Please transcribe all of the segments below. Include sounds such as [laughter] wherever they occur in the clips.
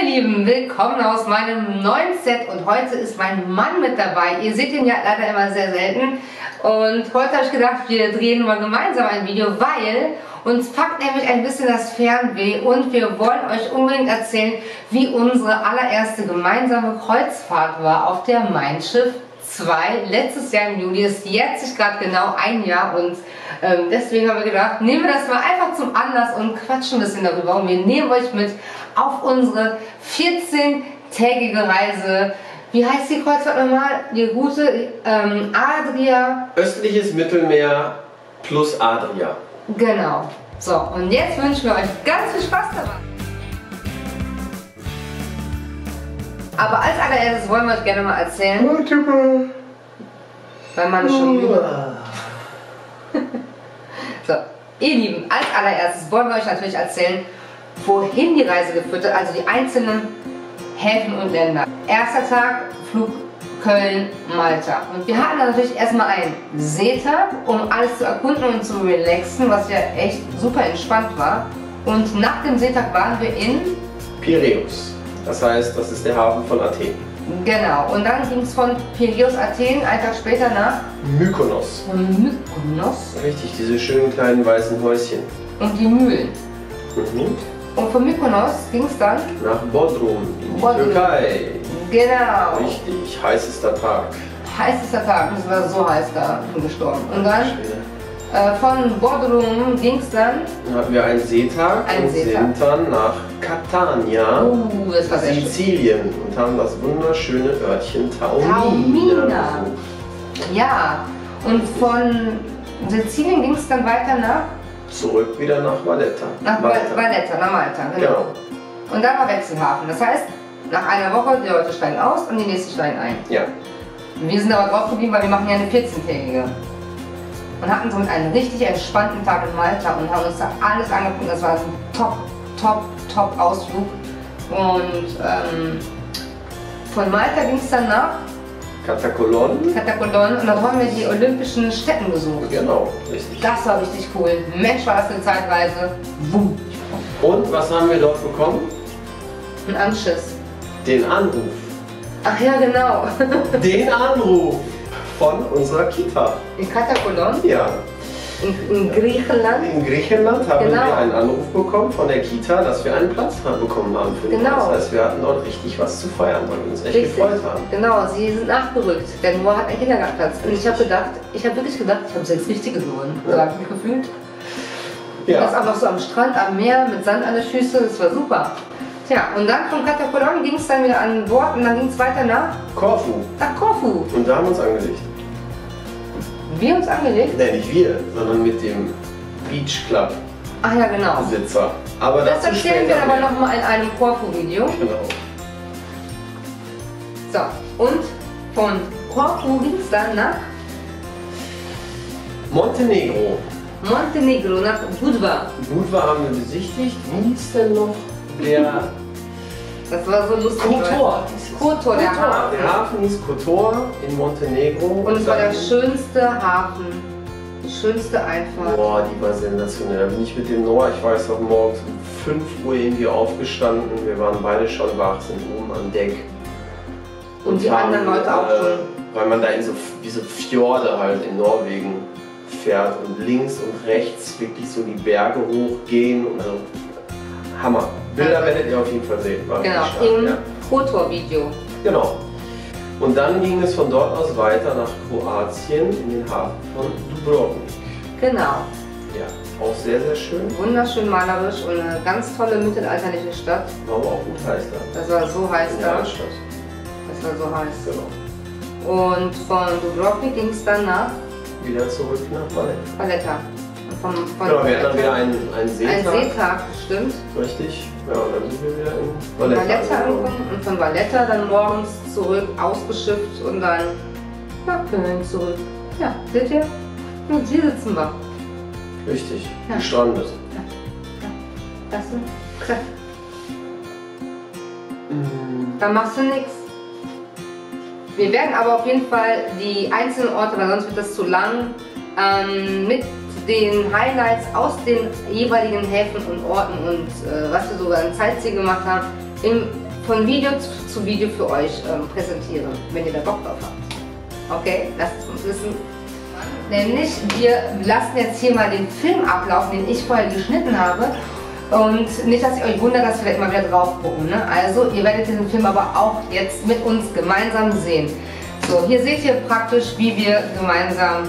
ihr Lieben, willkommen aus meinem neuen Set und heute ist mein Mann mit dabei. Ihr seht ihn ja leider immer sehr selten und heute habe ich gedacht, wir drehen mal gemeinsam ein Video, weil uns packt nämlich ein bisschen das Fernweh und wir wollen euch unbedingt erzählen, wie unsere allererste gemeinsame Kreuzfahrt war auf der Mein Schiff 2 letztes Jahr im Juli. Ist jetzt sich gerade genau ein Jahr und ähm, deswegen haben wir gedacht, nehmen wir das mal einfach zum Anlass und quatschen ein bisschen darüber. Und wir nehmen euch mit auf unsere 14-tägige Reise. Wie heißt die Kreuzfahrt nochmal? Die Route ähm, Adria. Östliches Mittelmeer plus Adria. Genau. So, und jetzt wünschen wir euch ganz viel Spaß dabei. Aber als allererstes wollen wir euch gerne mal erzählen, mal. weil man schon über. [laughs] So, ihr Lieben, als allererstes wollen wir euch natürlich erzählen, wohin die Reise geführt hat, also die einzelnen Häfen und Länder. Erster Tag, Flug Köln, Malta. Und wir hatten natürlich erstmal einen Seetag, um alles zu erkunden und zu relaxen, was ja echt super entspannt war. Und nach dem Seetag waren wir in, Piräus. Das heißt, das ist der Hafen von Athen. genau, und dann ging es von Piraeus, Athen, einen Tag später nach Mykonos. Mykonos Richtig, diese schönen kleinen weißen Häuschen. und die Mühlen. Mhm. Und von Mykonos ging es dann, Nach Bodrum in die Bodrum. Türkei. genau, Richtig, heißester Tag. heißester Tag, es war so heiß da, gestorben. Und dann äh, von Bodrum ging es dann, Dann hatten wir einen Seetag Einen und Seetag. sind dann nach Catania, uh, das war. Sizilien und haben das wunderschöne Örtchen Taormina. besucht. Ja, und von Sizilien ging es dann weiter nach, Zurück wieder nach Valletta. nach Malta. Valletta, nach Malta. Genau. Genau. Und dann war Wechselhafen. Das heißt, nach einer Woche, die Leute steigen aus und die nächsten steigen ein. Ja. Wir sind aber drauf geblieben, weil wir machen ja eine 14-tägige. Und hatten somit einen richtig entspannten Tag in Malta und haben uns da alles angeguckt. Das war ein top, top, top Ausflug. Und ähm, von Malta ging es dann nach Katakolon. Katakodon und dann haben wir die olympischen Stätten besucht. Genau, richtig. Das war richtig cool. Mensch, war das eine Zeitreise. Wumm. Und was haben wir dort bekommen? Ein Anschiss. Den Anruf. Ach ja, genau. Den Anruf von unserer Kita. In Katakodon, Ja. In, in Griechenland. In Griechenland haben Genau. wir einen Anruf bekommen von der Kita, dass wir einen Platz bekommen haben für den Genau. Das heißt, wir hatten dort richtig was zu feiern, weil wir uns echt Richtig. gefreut haben. Genau, sie sind nachgerückt. Denn Noah hat einen Kindergartenplatz. Und ich habe gedacht, ich habe wirklich gedacht, ich habe sechs richtige gewonnen. Ja. Sagt mich gefühlt. Das Ja. einfach so am Strand, am Meer, mit Sand an den Füßen. Das war super. Tja, und dann von Katakodon ging es dann wieder an Bord und dann ging es weiter nach, Korfu. nach Korfu. Und da haben wir uns angelegt. Wir uns angelegt. Nein, nicht wir, sondern mit dem Beach Club Ach ja, genau. Besitzer. Aber Das erzählen wir aber nochmal in einem Korfu-Video. Genau. So, und von Korfu ging es dann nach Montenegro. Montenegro, nach Budva. Budva haben wir besichtigt. Wie hieß denn noch der Das war so lustig. Kotor? Kotor, der Hafen. Der Hafen hieß Kotor in Montenegro. Und es war der schönste Hafen. Die schönste Einfahrt. Boah, die war sensationell. Da bin ich mit dem Noah, ich weiß noch, morgens um 5 Uhr irgendwie aufgestanden. Wir waren beide schon wach, sind oben an Deck. Und die anderen Leute auch schon. Weil man da in so, wie so Fjorde halt in Norwegen fährt und links und rechts wirklich so die Berge hochgehen. Und also, Hammer. Bilder werdet ihr auf jeden Fall sehen. War Genau, stark, ja. Kotor-Video. Genau. Und dann ging es von dort aus weiter nach Kroatien in den Hafen von Dubrovnik. Genau. Ja, auch sehr, sehr schön. Wunderschön malerisch und eine ganz tolle mittelalterliche Stadt. War aber auch gut heiß da. Das war so heiß da. Altstadt. Das war so heiß. Genau. Und von Dubrovnik ging es dann nach Wieder zurück nach Valletta. Valletta. Vom, von Genau, wir hatten dann wieder einen, einen ein Seetag. Seetag, stimmt. Richtig. Ja, und dann sind wir wieder in Valletta, Valletta. angekommen. und von Valletta dann morgens zurück, ausgeschifft und dann nach Köln zurück. Ja, seht ihr? Und hier sitzen wir. Richtig. Ja. Gestrandet. Das ist krass. Mm, Da machst du nichts. Wir werden aber auf jeden Fall die einzelnen Orte, weil sonst wird das zu lang, ähm, mit den Highlights aus den jeweiligen Häfen und Orten und äh, was wir sogar in Sightseeing gemacht haben, im von Video zu, zu Video für euch ähm, präsentieren, wenn ihr da Bock drauf habt. Okay, lasst es uns wissen. Nämlich, wir lassen jetzt hier mal den Film ablaufen, den ich vorher geschnitten habe. Und nicht, dass ihr euch wundert, dass wir vielleicht mal wieder drauf gucken. Ne? Also, ihr werdet diesen Film aber auch jetzt mit uns gemeinsam sehen. So, hier seht ihr praktisch, wie wir gemeinsam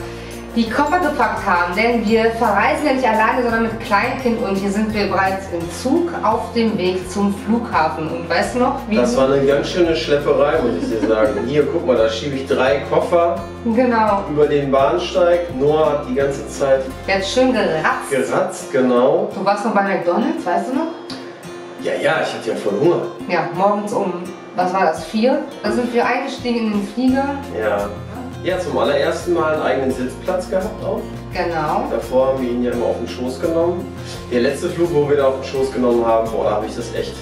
die Koffer gepackt haben, denn wir verreisen ja nicht alleine, sondern mit Kleinkind und hier sind wir bereits im Zug auf dem Weg zum Flughafen. Und weißt du noch, wie Das war eine ganz schöne Schlepperei, muss ich dir sagen. [laughs] Hier, guck mal, da schiebe ich drei Koffer genau. über den Bahnsteig. Noah hat die ganze Zeit Jetzt schön geratzt. Geratzt, genau. Du warst noch bei McDonalds, weißt du noch? Ja, ja, ich hatte ja voll Hunger. Ja, morgens um, was war das, vier? Da sind wir eingestiegen in den Flieger. Ja. Ja, zum allerersten Mal einen eigenen Sitzplatz gehabt auch. Genau. Davor haben wir ihn ja immer auf den Schoß genommen. Der letzte Flug, wo wir da auf den Schoß genommen haben, boah, da habe ich das echt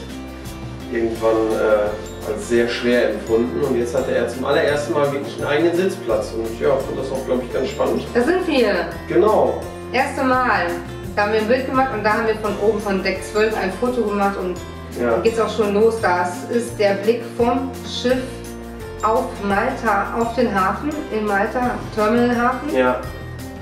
irgendwann äh, als sehr schwer empfunden. Und jetzt hatte er zum allerersten Mal wirklich einen eigenen Sitzplatz. Und ja, fand das auch, glaube ich, ganz spannend. Da sind wir. Genau. Erste Mal. Da haben wir ein Bild gemacht und da haben wir von oben von Deck 12 ein Foto gemacht und ja. geht es auch schon los. Das ist der Blick vom Schiff auf Malta, auf den Hafen, in Malta, Terminalhafen. Ja.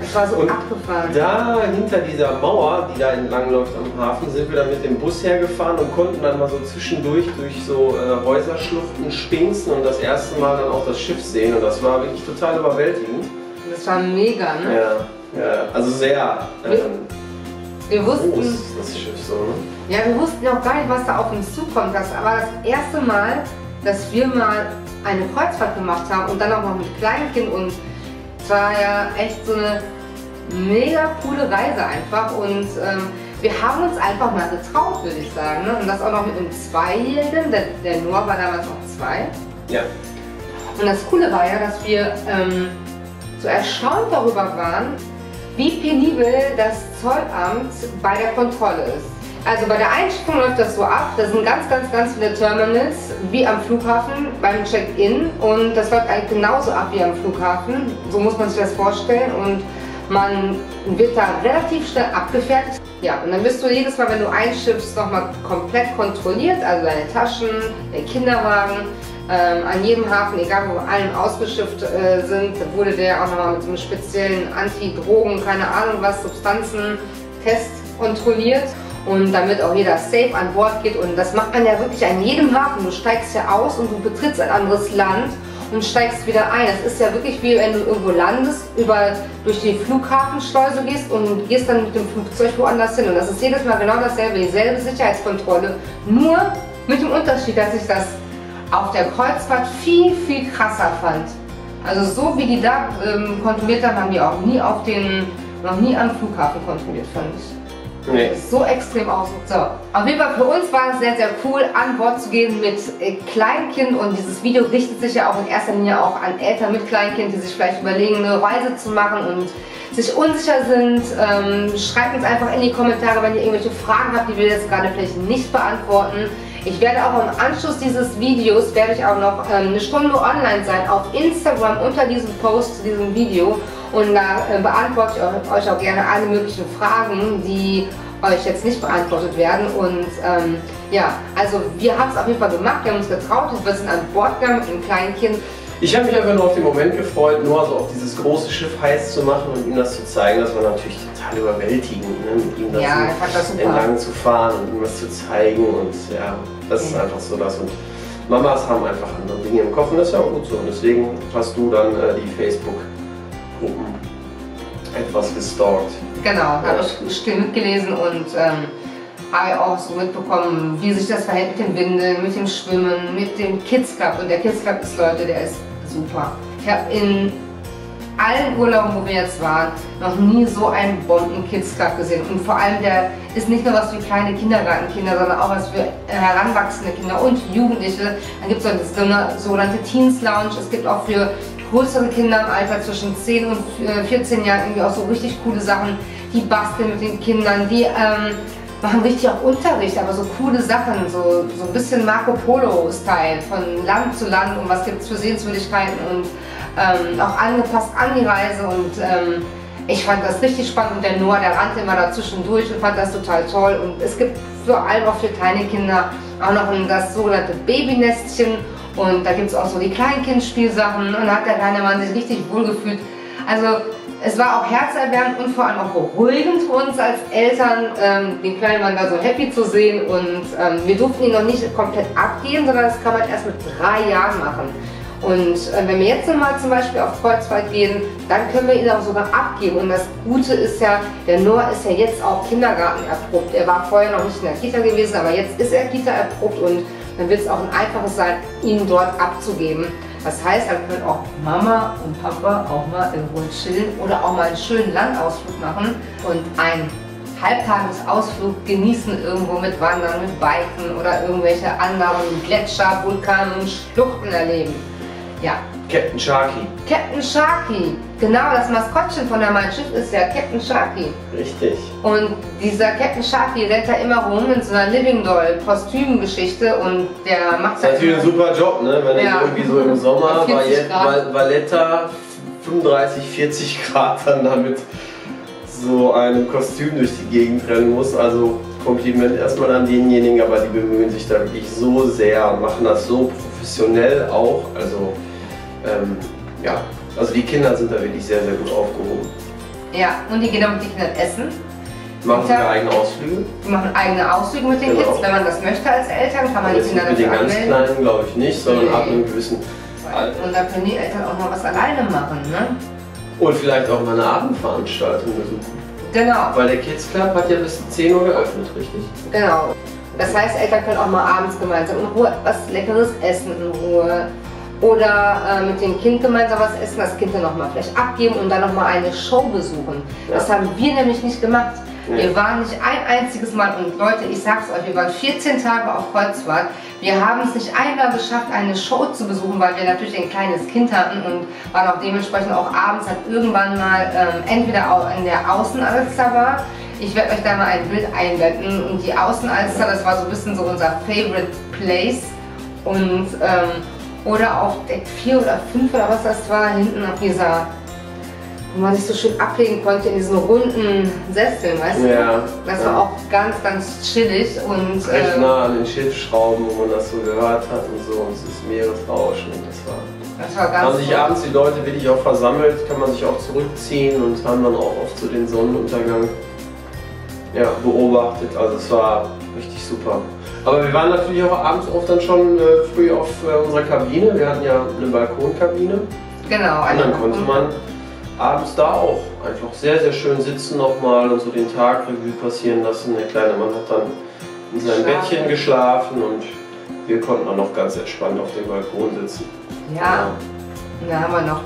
Das war so und abgefahren. Da hinter dieser Mauer, die da entlang läuft am Hafen, sind wir dann mit dem Bus hergefahren und konnten dann mal so zwischendurch durch so äh, Häuserschluchten spinksen und das erste Mal dann auch das Schiff sehen und das war wirklich total überwältigend. Das war mega, ne? Ja, ja also sehr. Ähm, wir, wussten, groß das Schiff so, ne? Ja, wir wussten auch gar nicht, was da auf uns zukommt. Das war das erste Mal, dass wir mal eine Kreuzfahrt gemacht haben und dann auch noch mit Kleinkind und es war ja echt so eine mega coole Reise einfach und ähm, wir haben uns einfach mal getraut, würde ich sagen. Ne? Und das auch noch mit einem Zweijährigen, der, der Noah war damals noch zwei. Ja. Und das Coole war ja, dass wir ähm, so erstaunt darüber waren, wie penibel das Zollamt bei der Kontrolle ist. Also bei der Einschiffung läuft das so ab, da sind ganz, ganz, ganz viele Terminals, wie am Flughafen beim Check-in und das läuft eigentlich genauso ab wie am Flughafen, so muss man sich das vorstellen und man wird da relativ schnell abgefertigt. Ja, und dann wirst du jedes Mal, wenn du einschiffst, nochmal komplett kontrolliert, also deine Taschen, der Kinderwagen, ähm, an jedem Hafen, egal wo allen ausgeschifft äh, sind, wurde der auch nochmal mit so einem speziellen Anti-Drogen, keine Ahnung was, Substanzen-Test kontrolliert und damit auch jeder safe an Bord geht. Und das macht man ja wirklich an jedem Hafen. Du steigst ja aus und du betrittst ein anderes Land und steigst wieder ein. Das ist ja wirklich wie wenn du irgendwo landest, über, durch die Flughafenschleuse gehst und gehst dann mit dem Flugzeug woanders hin. Und das ist jedes Mal genau dasselbe, dieselbe Sicherheitskontrolle. Nur mit dem Unterschied, dass ich das auf der Kreuzfahrt viel, viel krasser fand. Also so wie die da ähm, kontrolliert haben, haben die auch nie auf den, noch nie am Flughafen kontrolliert, fand ich. Nee. So extrem aus. So, auf jeden Fall für uns war es sehr, sehr cool, an Bord zu gehen mit äh, Kleinkind und dieses Video richtet sich ja auch in erster Linie auch an Eltern mit Kleinkind, die sich vielleicht überlegen, eine Reise zu machen und sich unsicher sind. Ähm, schreibt uns einfach in die Kommentare, wenn ihr irgendwelche Fragen habt, die wir jetzt gerade vielleicht nicht beantworten. Ich werde auch im Anschluss dieses Videos, werde ich auch noch ähm, eine Stunde online sein auf Instagram unter diesem Post zu diesem Video und da äh, beantworte ich euch auch gerne alle möglichen Fragen, die euch jetzt nicht beantwortet werden. Und ähm, ja, also wir haben es auf jeden Fall gemacht, wir haben uns getraut, wir sind an Bord gegangen mit einem kleinen Kind. Ich habe mich einfach nur auf den Moment gefreut, nur so auf dieses große Schiff heiß zu machen und ihm das zu zeigen. Das war natürlich total überwältigend, ne? mit ihm das, ja, das entlang zu fahren und ihm das zu zeigen. Und ja, das ist einfach so das. Und Mamas haben einfach andere Dinge im Kopf und das ist ja auch gut so. Und deswegen hast du dann äh, die Facebook Gruppen etwas gestalkt. Genau, habe ich still mitgelesen und ähm, habe auch so mitbekommen, wie sich das verhält mit den Windeln, mit dem Schwimmen, mit dem Kids Club. Und der Kids Club ist, Leute, der ist super. Ich habe in allen Urlauben, wo wir jetzt waren, noch nie so einen Bomben-Kids Club gesehen. Und vor allem, der ist nicht nur was für kleine Kindergartenkinder, sondern auch was für heranwachsende Kinder und Jugendliche. Dann gibt es so eine sogenannte Teens Lounge. Es gibt auch für größere Kinder im Alter zwischen 10 und 14 äh, Jahren irgendwie auch so richtig coole Sachen. Die basteln mit den Kindern, die ähm, machen richtig auch Unterricht, aber so coole Sachen, so, so ein bisschen Marco Polo-Style, von Land zu Land und was gibt es für Sehenswürdigkeiten und ähm, auch angepasst an die Reise und ähm, ich fand das richtig spannend und der Noah, der rannte immer dazwischen durch und fand das total toll und es gibt für allem auch für kleine Kinder auch noch das sogenannte Babynestchen und da gibt es auch so die Kleinkindspielsachen und da hat der kleine Mann sich richtig wohl gefühlt. Also es war auch herzerwärmend und vor allem auch beruhigend für uns als Eltern, ähm, den kleinen Mann da so happy zu sehen und ähm, wir durften ihn noch nicht komplett abgeben, sondern das kann man erst mit drei Jahren machen. Und äh, wenn wir jetzt nochmal zum Beispiel auf Kreuzfahrt gehen, dann können wir ihn auch sogar abgeben. Und das Gute ist ja, der Noah ist ja jetzt auch Kindergarten erprobt. Er war vorher noch nicht in der Kita gewesen, aber jetzt ist er Kita erprobt und dann wird es auch ein einfaches sein, ihn dort abzugeben. Das heißt, dann können auch Mama und Papa auch mal irgendwo chillen oder auch mal einen schönen Landausflug machen und einen Halbtagesausflug genießen irgendwo mit Wandern, mit Biken oder irgendwelche anderen Gletscher, Vulkane und Schluchten erleben. Ja. Captain Sharky. Captain Sharky. Genau, das Maskottchen von der Mein Schiff ist ja Captain Sharky. Richtig. Und dieser Captain Sharky rennt da immer rum in so einer Living Doll Kostümgeschichte und der macht das. ist natürlich ein super Job, ne? Wenn ja. er irgendwie so im Sommer bei Valletta 35, 40 Grad dann damit so einem Kostüm durch die Gegend rennen muss. Also Kompliment erstmal an denjenigen, aber die bemühen sich da wirklich so sehr und machen das so professionell auch. Also ähm, ja, also die Kinder sind da wirklich sehr, sehr gut aufgehoben. Ja, und die gehen auch mit den Kindern essen. Machen sie eigene Ausflüge? Die machen eigene Ausflüge mit den genau. Kids, wenn man das möchte als Eltern, kann man die Kinder dafür anmelden. Mit den ganz Kleinen glaube ich nicht, sondern nee. ab einem gewissen Alter. Und da können die Eltern auch mal was alleine machen, ne? Und vielleicht auch mal eine Abendveranstaltung besuchen. Genau. Weil der Kids Club hat ja bis 10 Uhr geöffnet, richtig? Genau. Das heißt, Eltern können auch mal abends gemeinsam in Ruhe was Leckeres essen in Ruhe. Oder äh, mit dem Kind gemeinsam was essen, das Kind dann nochmal vielleicht abgeben und dann nochmal eine Show besuchen. Ja. Das haben wir nämlich nicht gemacht. Nee. Wir waren nicht ein einziges Mal und Leute, ich sag's euch, wir waren 14 Tage auf Kreuzfahrt. Wir haben es nicht einmal geschafft, eine Show zu besuchen, weil wir natürlich ein kleines Kind hatten und waren auch dementsprechend auch abends dann irgendwann mal ähm, entweder auch in der Außenalster war. Ich werde euch da mal ein Bild einblenden und die Außenalster, das war so ein bisschen so unser Favorite Place und ähm, oder auf Deck 4 oder 5 oder was das war, hinten auf dieser wo man sich so schön ablegen konnte in diesen runden Sesseln, weißt du? Ja. Das ja. war auch ganz, ganz chillig und. Recht äh, nah an den Schiffsschrauben, wo man das so gehört hat und so, und es ist Meeresrauschen und das war. Das war ganz haben sich abends die Leute wirklich auch versammelt, kann man sich auch zurückziehen und haben dann auch oft so den Sonnenuntergang ja, beobachtet. Also es war richtig super. Aber wir waren natürlich auch abends oft dann schon äh, früh auf äh, unserer Kabine. Wir hatten ja eine Balkonkabine. Genau. Und dann konnte man abends da auch einfach sehr, sehr schön sitzen nochmal und so den Tag Revue passieren lassen. Der kleine Mann hat dann in seinem Schlafen. Bettchen geschlafen und wir konnten dann noch ganz entspannt auf dem Balkon sitzen. Ja, ja. und da haben wir noch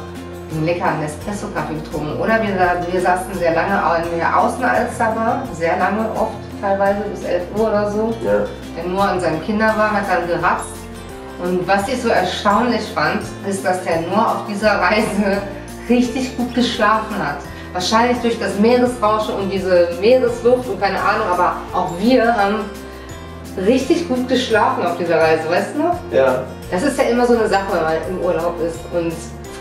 einen leckeren Espresso-Kaffee getrunken. Oder wir, wir saßen sehr lange in der Außenalster sehr lange, oft teilweise bis 11 Uhr oder so. Ja. Der nur an seinem Kinderwagen hat dann geratzt. Und was ich so erstaunlich fand, ist, dass der nur auf dieser Reise [laughs] richtig gut geschlafen hat. Wahrscheinlich durch das Meeresrauschen und diese Meeresluft und keine Ahnung, aber auch wir haben richtig gut geschlafen auf dieser Reise, weißt du noch? Ja. Das ist ja immer so eine Sache, wenn man im Urlaub ist und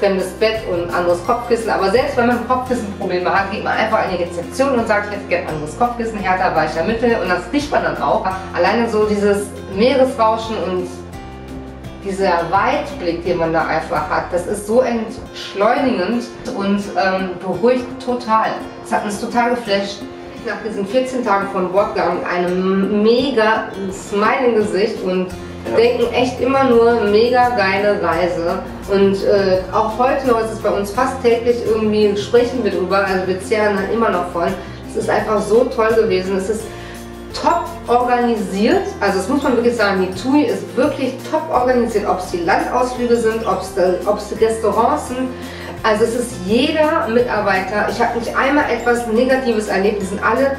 fremdes Bett und anderes Kopfkissen. Aber selbst wenn man Kopfkissenprobleme hat, geht man einfach in die Rezeption und sagt, ich hätte gerne anderes Kopfkissen, härter, weicher Mittel und das riecht man dann auch. Alleine so dieses Meeresrauschen und dieser Weitblick, den man da einfach hat, das ist so entschleunigend und ähm, beruhigt total. Das hat uns total geflasht. Nach diesen 14 Tagen von mit einem mega Smile im Gesicht und ja. denken echt immer nur mega geile Reise. Und äh, auch heute noch ist es bei uns fast täglich irgendwie, sprechen wir drüber, also wir zehren dann immer noch von. Es ist einfach so toll gewesen. Es ist top organisiert. Also das muss man wirklich sagen, die TUI ist wirklich top organisiert, ob es die Landausflüge sind, ob es die Restaurants sind. Also es ist jeder Mitarbeiter, ich habe nicht einmal etwas Negatives erlebt, die sind alle,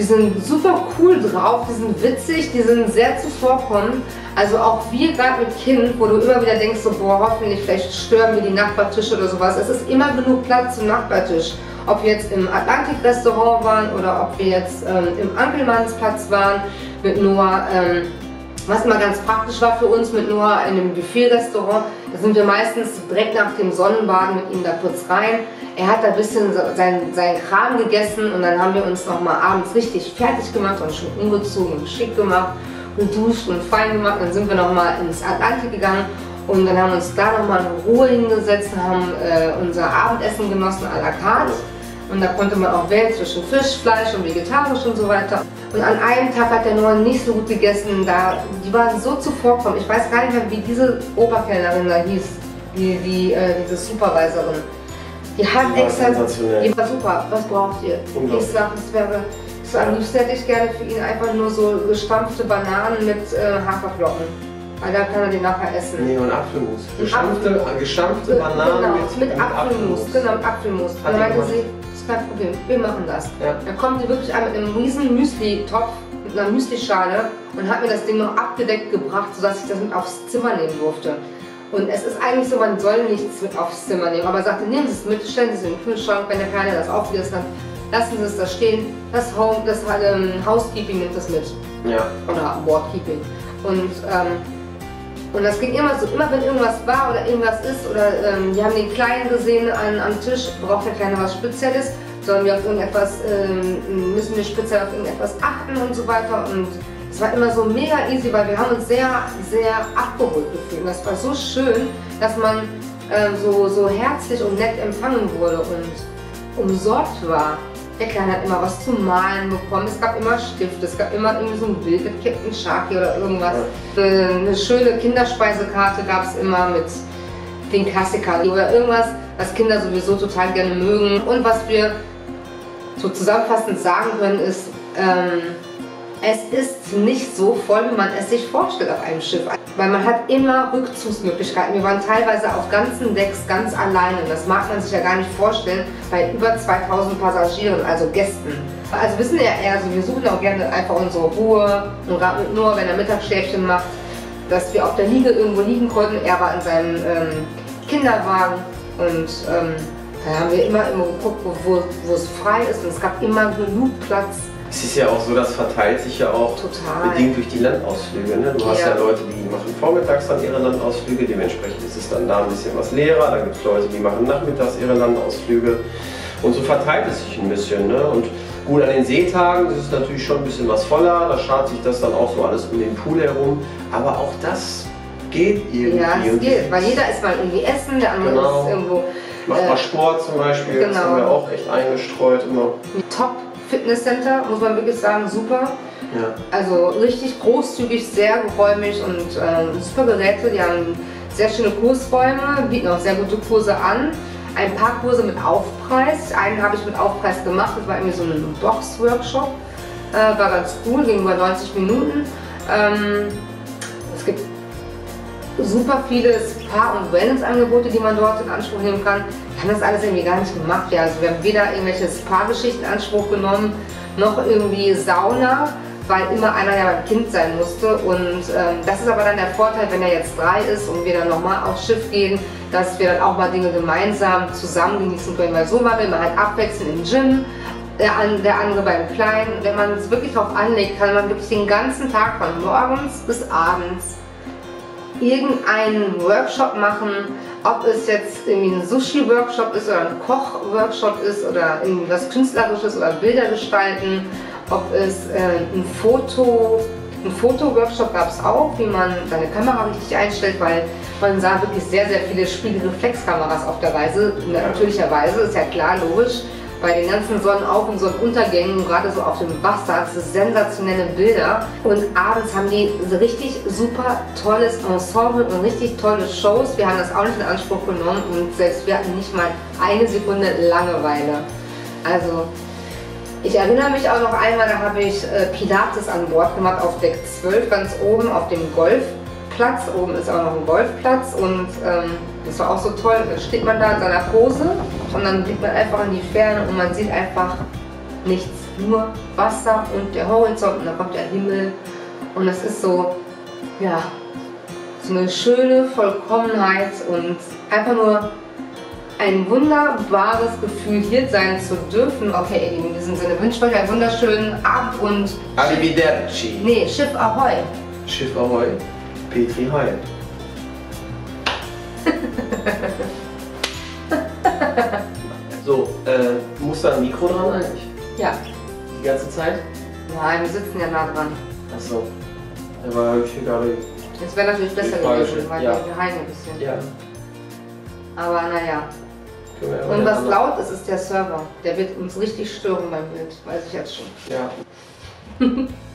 die sind super cool drauf, die sind witzig, die sind sehr zuvorkommend. Also auch wir gerade mit Kind, wo du immer wieder denkst, so, boah, hoffentlich, vielleicht stören wir die Nachbartische oder sowas. Es ist immer genug Platz zum Nachbartisch. Ob wir jetzt im Atlantik-Restaurant waren oder ob wir jetzt ähm, im Ankelmannsplatz waren mit Noah. Ähm, Was immer ganz praktisch war für uns mit Noah in einem Buffet-Restaurant, da sind wir meistens direkt nach dem Sonnenbaden mit ihm da kurz rein. Er hat da ein bisschen sein, sein Kram gegessen und dann haben wir uns nochmal abends richtig fertig gemacht und schon umgezogen und schick gemacht, geduscht und fein gemacht. Dann sind wir nochmal ins Atlantik gegangen und dann haben wir uns da nochmal in Ruhe hingesetzt, haben äh, unser Abendessen genossen à la carte. Und da konnte man auch wählen zwischen Fisch, Fleisch und vegetarisch und so weiter. Und an einem Tag hat der Noah nicht so gut gegessen. Da, die waren so zuvorkommen. Ich weiß gar nicht mehr, wie diese Oberkellnerin da hieß. Die, die, äh, diese Supervisorin. Die hat Die extra. Die war super. Was braucht ihr? Ich sag, es wäre. So am liebsten hätte ich gerne für ihn einfach nur so gestampfte Bananen mit äh, Haferflocken. Weil da kann er die nachher essen. Nee, und Apfelmus. Gestampfte, gestampfte Bananen genau, mit, mit Apfelmus. Genau, mit Apfelmus. Hat Und dann meinte sie, ist kein Problem, wir machen das. Ja. Dann kommt sie wirklich an mit einem riesen Müsli-Topf, mit einer Müslischale und hat mir das Ding noch abgedeckt gebracht, sodass ich das mit aufs Zimmer nehmen durfte. Und es ist eigentlich so, man soll nichts mit aufs Zimmer nehmen, aber er sagte, nehmen Sie es mit, stellen Sie es in den Kühlschrank, wenn der Kleine das aufgegessen hat, lassen Sie es da stehen, das, Home, das ähm, Housekeeping nimmt das mit Ja. oder Boardkeeping. Und, ähm, und das ging immer so, immer wenn irgendwas war oder irgendwas ist oder ähm, wir haben den Kleinen gesehen an, am Tisch, braucht der Kleine was Spezielles, sollen wir auf irgendetwas, ähm, müssen wir speziell auf irgendetwas achten und so weiter. Und es war immer so mega easy, weil wir haben uns sehr, sehr abgeholt gefühlt. Und das war so schön, dass man ähm, so, so herzlich und nett empfangen wurde und umsorgt war. Der Kleine hat immer was zum Malen bekommen. Es gab immer Stifte, es gab immer irgendwie so ein Bild mit Captain Sharky oder irgendwas. Äh, Eine schöne Kinderspeisekarte gab es immer mit den Klassikern oder irgendwas, was Kinder sowieso total gerne mögen. Und was wir so zusammenfassend sagen können, ist, ähm, es ist nicht so voll, wie man es sich vorstellt auf einem Schiff. Weil man hat immer Rückzugsmöglichkeiten. Wir waren teilweise auf ganzen Decks ganz alleine. Das mag man sich ja gar nicht vorstellen bei über 2000 Passagieren, also Gästen. Also wissen ja eher so, wir suchen auch gerne einfach unsere Ruhe. Und gerade mit wenn er Mittagsschläfchen macht, dass wir auf der Liege irgendwo liegen konnten. Er war in seinem ähm, Kinderwagen und ähm, da haben wir immer, immer geguckt, wo, wo es frei ist und es gab immer genug Platz. Es ist ja auch so, das verteilt sich ja auch Total. bedingt durch die Landausflüge. Ne? Du hast ja. Ja. Leute, die machen vormittags dann ihre Landausflüge, dementsprechend ist es dann da ein bisschen was leerer. Dann gibt es Leute, die machen nachmittags ihre Landausflüge. Und so verteilt es sich ein bisschen. Ne? Und gut, an den Seetagen ist es natürlich schon ein bisschen was voller. Da schart sich das dann auch so alles um den Pool herum. Aber auch das geht irgendwie. Ja, es geht, weil jeder ist mal irgendwie essen, der andere Genau. ist irgendwo Macht äh, mal Sport zum Beispiel, das genau. haben wir auch echt eingestreut immer. ein Top-Fitnesscenter, muss man wirklich sagen, super. Ja. Also richtig großzügig, sehr geräumig und ähm, super Geräte. Die haben sehr schöne Kursräume, bieten auch sehr gute Kurse an. Ein paar Kurse mit Aufpreis. Einen habe ich mit Aufpreis gemacht, das war irgendwie so ein Box-Workshop. Äh, war ganz cool, ging über 90 Minuten. Ähm, super viele Spa- und Wellness-Angebote, die man dort in Anspruch nehmen kann. Haben das alles irgendwie gar nicht gemacht. Ja, also wir haben weder irgendwelche Spa-Geschichten in Anspruch genommen, noch irgendwie Sauna, weil immer einer ja beim Kind sein musste. Und ähm, das ist aber dann der Vorteil, wenn er jetzt drei ist und wir dann nochmal aufs Schiff gehen, dass wir dann auch mal Dinge gemeinsam zusammen genießen können. Weil so machen wir immer halt abwechselnd im Gym, der, der andere beim Kleinen. Wenn man es wirklich darauf anlegt, kann man wirklich den ganzen Tag von morgens bis abends irgendeinen Workshop machen, ob es jetzt irgendwie ein Sushi-Workshop ist oder ein Koch-Workshop ist oder irgendwie was Künstlerisches oder Bilder gestalten, ob es äh, ein Foto, ein Foto-Workshop gab es auch, wie man seine Kamera richtig einstellt, weil man sah wirklich sehr, sehr viele Spiegelreflexkameras auf der Reise, natürlicherweise, ist ja klar, logisch. Bei den ganzen Sonnenauf- und Sonnenuntergängen, gerade so auf dem Wasser, das ist sensationelle Bilder. Und abends haben die richtig super tolles Ensemble und richtig tolle Shows. Wir haben das auch nicht in Anspruch genommen und selbst wir hatten nicht mal eine Sekunde Langeweile. Also ich erinnere mich auch noch einmal, da habe ich äh, Pilates an Bord gemacht auf Deck 12, ganz oben auf dem Golfplatz. Oben ist auch noch ein Golfplatz und ähm, das war auch so toll. Da steht man da in seiner Pose und dann blickt man einfach in die Ferne und man sieht einfach nichts. Nur Wasser und der Horizont und dann kommt der Himmel und das ist so, ja, so eine schöne Vollkommenheit und einfach nur ein wunderbares Gefühl, hier sein zu dürfen. Okay, in diesem Sinne wünsche ich euch einen wunderschönen Abend und. Arrivederci. Nee, Schiff Ahoi. Schiff Ahoi, Petri Heil. So, äh, muss da ein Mikro dran eigentlich? Ja. Die ganze Zeit? Nein, wir sitzen ja nah dran. Achso. Aber ich hier gerade. Es wäre natürlich besser gewesen, weil ja. wir heilen ein bisschen. Ja. Aber naja. Aber Und was laut ist, ist der Server. Der wird uns richtig stören beim Bild. Weiß ich jetzt schon. Ja. [laughs]